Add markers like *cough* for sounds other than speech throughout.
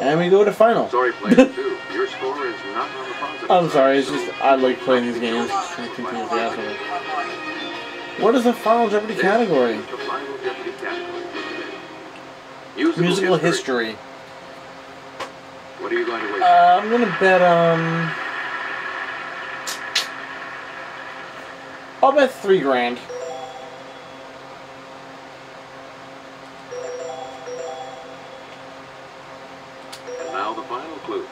And we go to final. Sorry, player *laughs* two. Your score is not on the positive. I'm sorry, it's just I like playing these games. Just continue to ask. What is the final Jeopardy category? the final Jeopardy category. Musical, Musical history. history. What are you going to wager? Uh, I'm gonna bet um. I'll bet three grand. Now the final clue.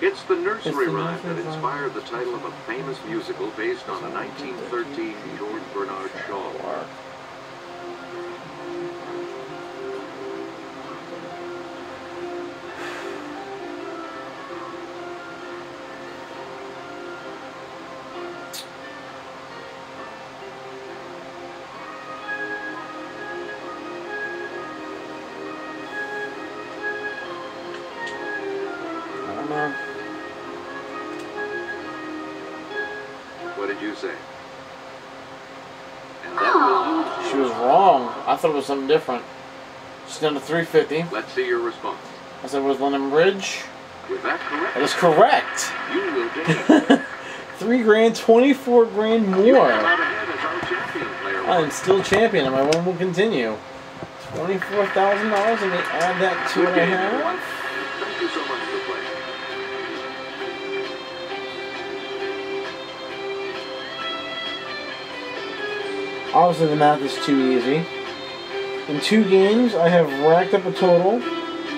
It's the nursery rhyme that inspired the title of a famous musical based on a 1913 George Bernard Shaw. Or- I. What did you say? And that will lose. She was wrong. I thought it was something different. She's down to 350. Let's see your response. I said it was London Bridge. With that correct, That is correct. you will gain. *laughs* Three grand, 24 grand more. come out ahead as our champion, player I'm still champion, and my run will continue. Twenty-four thousand dollars, and we add that to Good what I Obviously, the math is too easy. In two games, I have racked up a total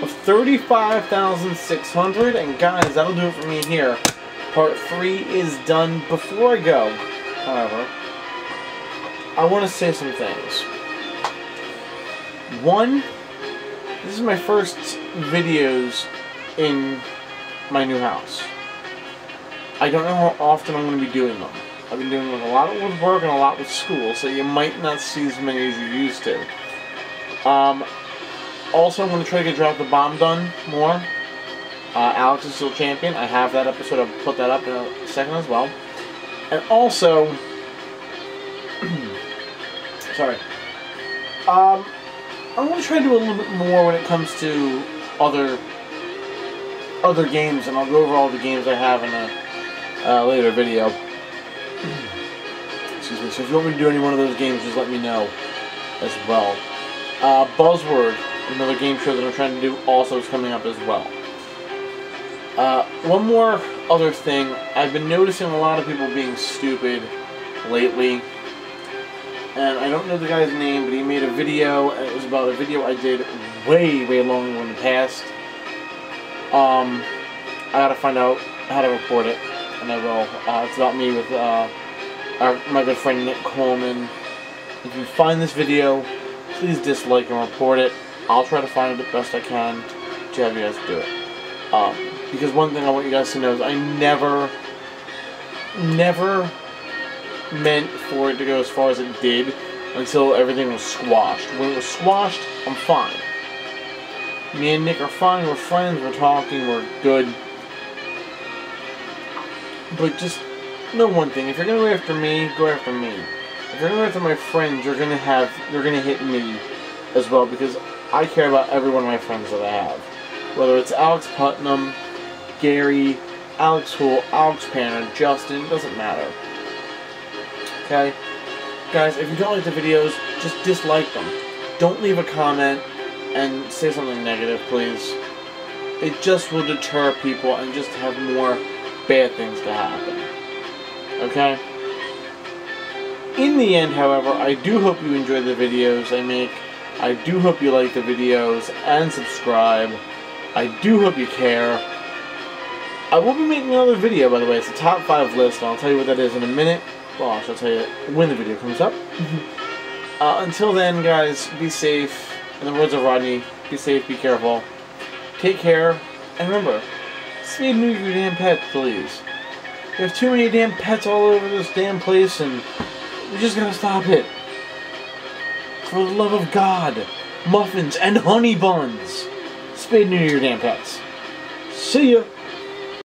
of thirty-five thousand six hundred. And guys, that'll do it for me here. Part three is done. Before I go, however, I want to say some things. One, this is my first videos in my new house. I don't know how often I'm going to be doing them. I've been doing a lot with work and a lot with school, so you might not see as many as you used to. Um, also, I'm going to try to get Drop the Bomb done more. Uh, Alex is still champion. I have that episode. I'll put that up in a second as well. And also, *clears throat* sorry. Um, I'm going to try to do a little bit more when it comes to other other games, and I'll go over all the games I have in a uh, later video. Excuse me. So if you want me to do any one of those games, just let me know as well. Uh, Buzzword, another game show that I'm trying to do, also is coming up as well. Uh, one more other thing. I've been noticing a lot of people being stupid lately. And I don't know the guy's name, but he made a video, it was about a video I did way, way long in the past. Um, I gotta find out how to report it, and I will. Uh, it's about me with uh, our, my good friend Nick Coleman. If you find this video, please dislike and report it. I'll try to find it the best I can to have you guys do it. Um, because one thing I want you guys to know is I never, never meant for it to go as far as it did until everything was squashed. When it was squashed, I'm fine. Me and Nick are fine, we're friends, we're talking, we're good. But just know one thing, if you're gonna go after me, go after me. If you're gonna go after my friends, you're gonna have you're gonna hit me as well because I care about every one of my friends that I have. Whether it's Alex Putnam, Gary, Alex Hool, Alex Panner, Justin, doesn't matter. Okay? Guys, if you don't like the videos, just dislike them. Don't leave a comment and say something negative, please. It just will deter people and just have more bad things to happen. Okay? In the end, however, I do hope you enjoy the videos I make. I do hope you like the videos and subscribe. I do hope you care. I will be making another video, by the way. It's a top 5 list, and I'll tell you what that is in a minute. Well, I shall tell you when the video comes up. uh, until then, guys, be safe. In the words of Rodney, be safe, be careful. Take care, and remember, and neuter your damn pets, please. We have too many damn pets all over this damn place, and we're just gotta stop it. For the love of God, muffins and honey buns. And neuter your damn pets. See ya.